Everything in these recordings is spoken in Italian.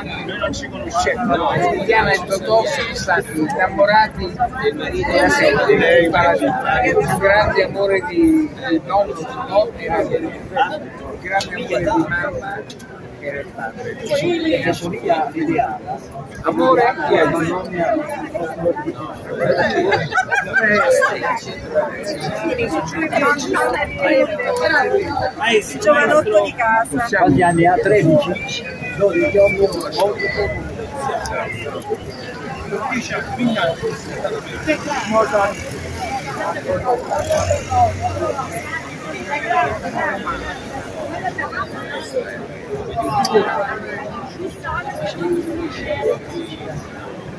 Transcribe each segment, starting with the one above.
Noi non ci conosciamo, no? Cristiana e Totò sono stati innamorati del marito e la sette del paradiso. Il grande amore di, di nonno Totò era il grande amore di mamma che era il padre. Amore chi è? Il giovanotto di casa. Quanti anni ha? 13? 12 anni.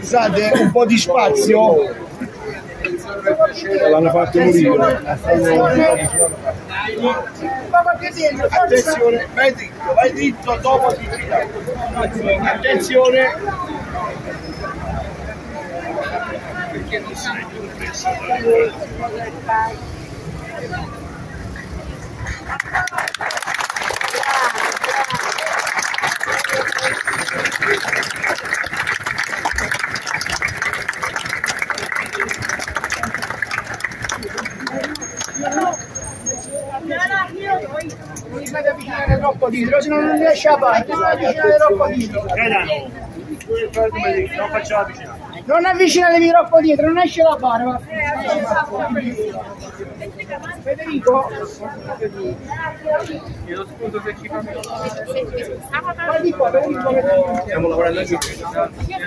Scusate, un po' di spazio. L'hanno fatto morire. Attenzione, vai dritto, vai dritto dopo di girare. Attenzione. Non mi fate avvicinare troppo dietro, se no non riesce a fare, non avvicinate troppo dietro. Non facciamo avvicinare. Non avvicinatevi troppo dietro, non esce la fare. va. Federico, Chiedo scusa se ci fa. Stiamo lavorando qui.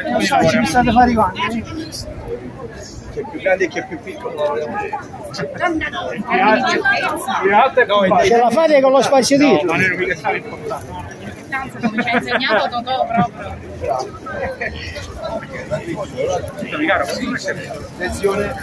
Non so, ci state fare i vanni. Chi è più grande e chi è più piccolo. Ce la fate con lo spazio dietro? Non è stare importante. Come ci ha insegnato Totò proprio. Attenzione.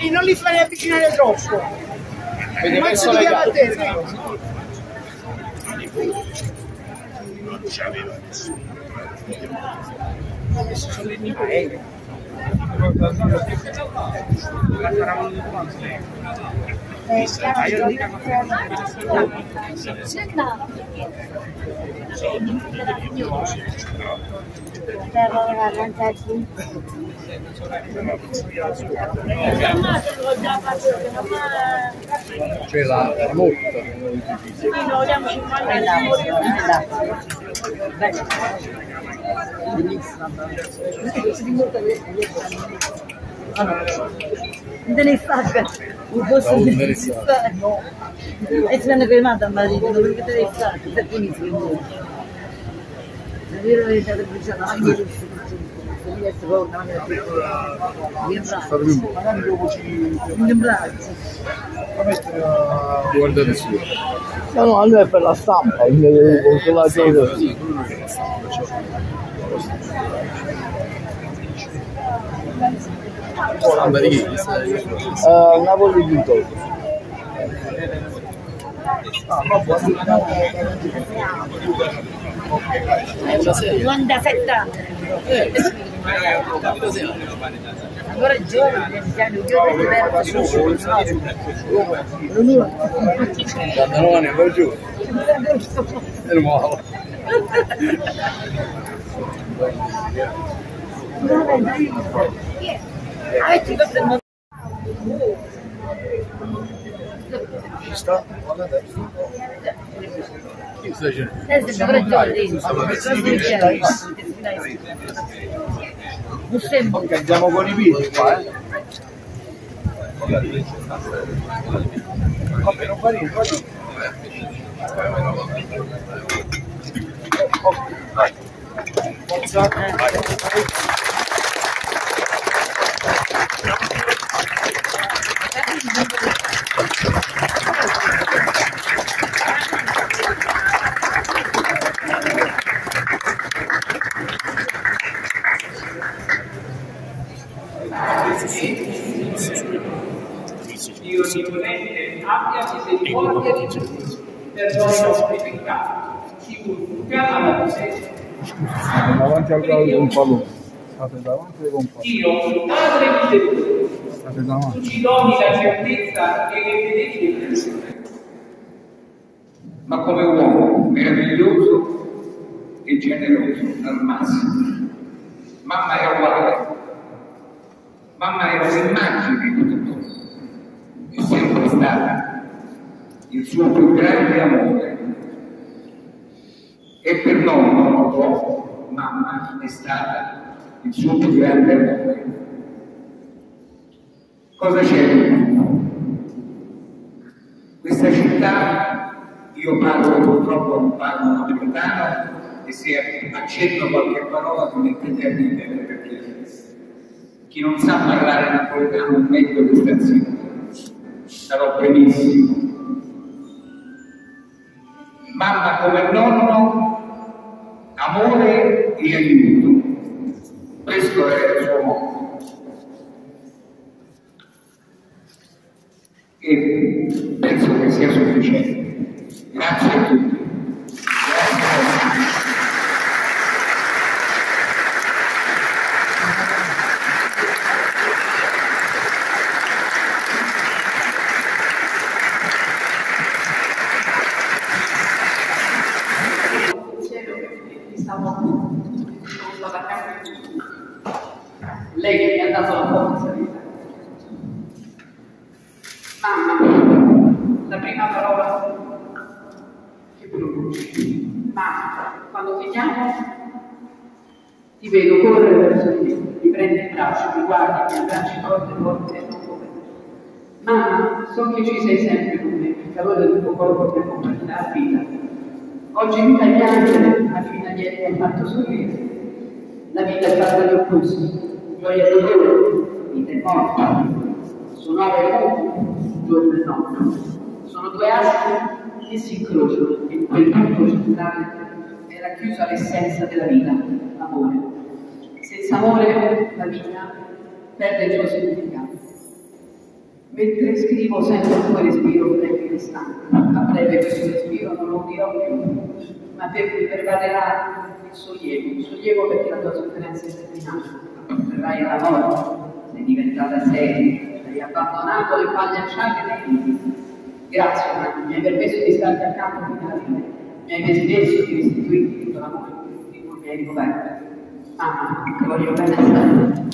Federico, non li fare avvicinare troppo. Vede verso te, sì. Non c'aveva nessuno. C'è la, la motta. Non te ne sacca, un posto No, di non te ne sacca. No. E se l'hanno fermata a marito, perché te ne sacca, per finire che diciamo, anche questo, se mi è seconda, magari più mi abbraccio, Magari dopo ci... mi abbraccio. Guardate su. No, no, allora è per la stampa, con la di chi? Uh, Napoli Vito. Quando ha sette anni. Allora è giovane. Cannone, vai giù. È nuovo. Mondo. Ci sta? Guarda adesso. Chi sta dicendo? Eh. Ok, andiamo con i piedi qua, eh. Vabbè, non niente, va giù. Ok, vai. Forza. Dio Onnipotente abbia misericordia di Gesù, perdono i peccati, ci purifica dalla miseria. Davanti al davanti al gallo un. Dio, Padre ci doni la certezza e le fedeli ma come uomo meraviglioso e generoso al massimo. Mamma era uguale, mamma era un'immagine di tutto, è sempre stata il suo più grande amore. E per noi, non può, mamma è stata il suo più grande amore. Cosa c'è? Questa città, io parlo purtroppo non parlo napoletano e se accenno qualche parola mi mettete a ridere perché chi non sa parlare napoletano è meglio che sta zitto. Sarò benissimo. Mamma come nonno, amore e aiuto. Questo è il suo motto. E penso che sia sufficiente. Grazie a tutti. Lei che mi ha dato la forza di prima parola che pronunci mamma quando ti chiamo ti vedo correre verso di me mi prendi in braccio mi guardi mi abbracci forte forte e non come mamma so che ci sei sempre con me il calore del tuo corpo mi accompagnerà a vita Oggi vita piangere, la fine niente ha fatto sorridere. La vita è fatta di opposti, gioia e dolore, vita e morte. Sono ore e mondo, giorno e notte. Sono due assi che si incrociano e quel punto centrale è racchiusa l'essenza della vita, l'amore. Senza amore la vita perde il suo significato. Mentre scrivo sento il tuo respiro breve e stanco. A breve questo respiro non lo dirò più, ma per pervaderà il sollievo, il sollievo perché la tua sofferenza è terminata. Verrai alla morte, sei diventata seria, hai abbandonato le pagliacciate dei limiti. Grazie, Mamma, mi hai permesso di starti accanto fino alla fine, mi hai permesso di restituirti tutto l'amore di cui mi hai ricoperto. Mamma, ti voglio bene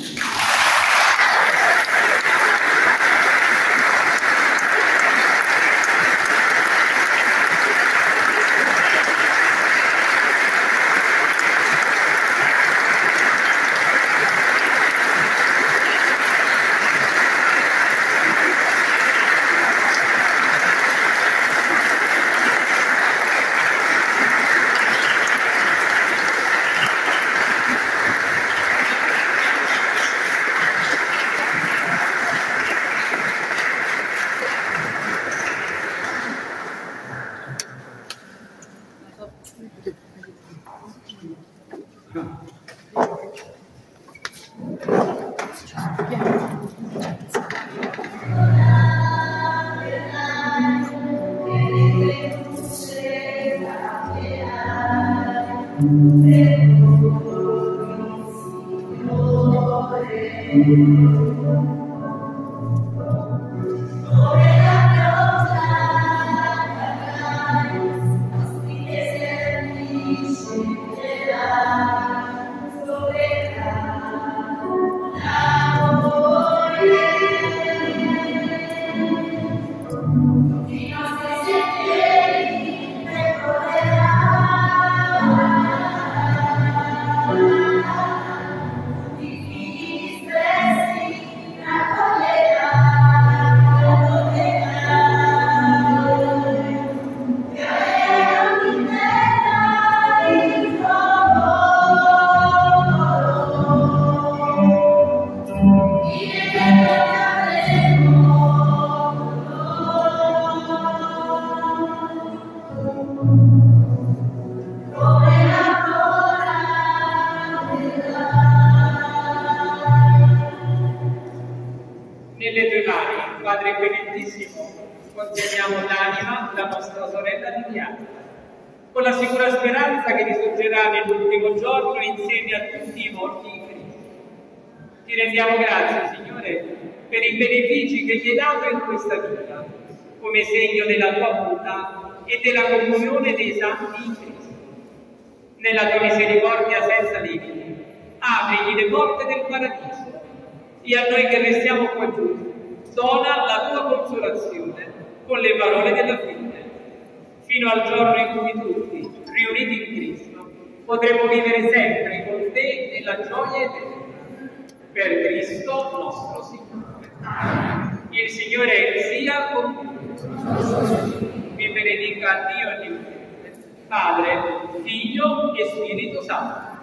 Padre benedissimo, consegniamo l'anima, la nostra sorella Liliana, con la sicura speranza che risorgerà nell'ultimo giorno insieme a tutti i morti in Cristo. Ti rendiamo grazie, Signore, per i benefici che ti hai dato in questa vita, come segno della tua bontà e della comunione dei santi in Cristo. Nella tua misericordia senza limiti, aprigli le porte del paradiso e a noi che restiamo qua giù, dona la tua consolazione con le parole della fede, fino al giorno in cui tutti, riuniti in Cristo, potremo vivere sempre con te nella gioia eterna. Per Cristo nostro Signore. Il Signore sia con voi. Vi benedica Dio Onnipotente, Padre, Figlio e Spirito Santo.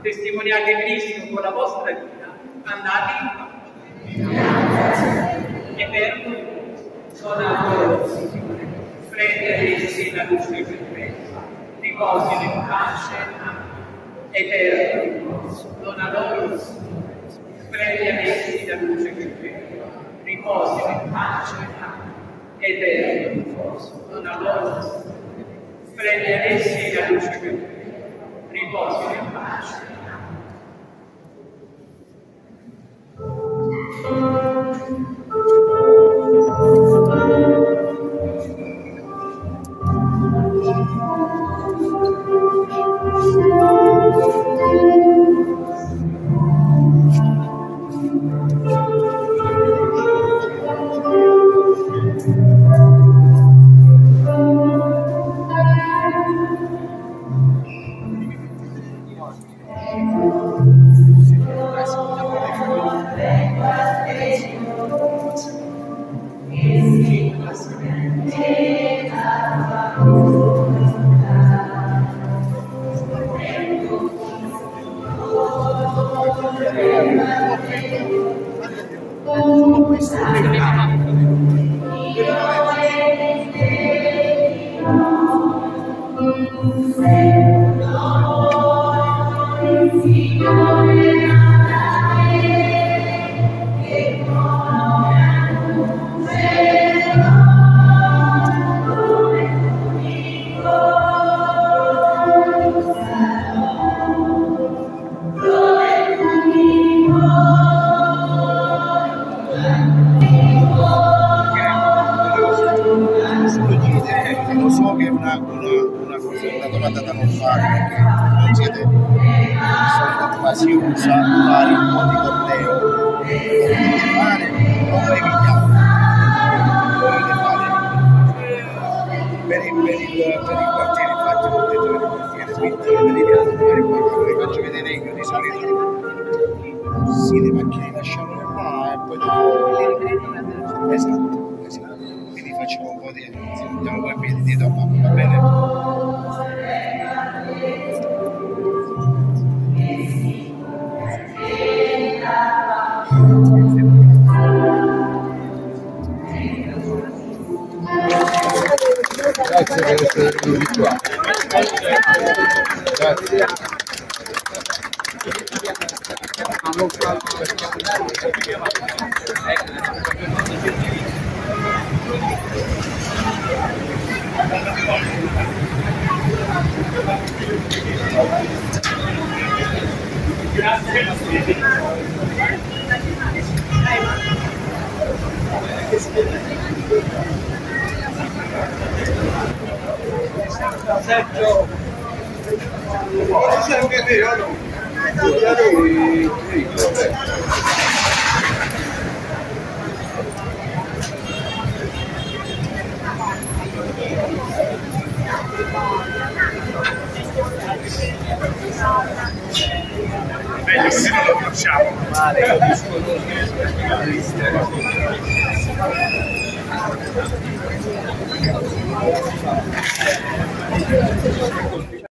Testimoniate Cristo con la vostra vita, andate in pace. E voi, sono loro, Signore, prende essi la luce perfetta, riposino in pace, eterno, dona loro, prendi ad essi la luce perfetta, riposino in pace, eterno, dona loro, prendi ad essi la luce perfetta, riposino in pace. So che è una, una, una, una domanda da non fare perché non siete solito qua si fare un po' di corteo. Volete fare o evitiamo volete fare per il, per il, per il quartiere infatti ho detto per il quartiere quindi i piatti magari qua vi faccio vedere io di solito le macchine Sergio sempre vero no? Meglio se non lo facciamo. Male,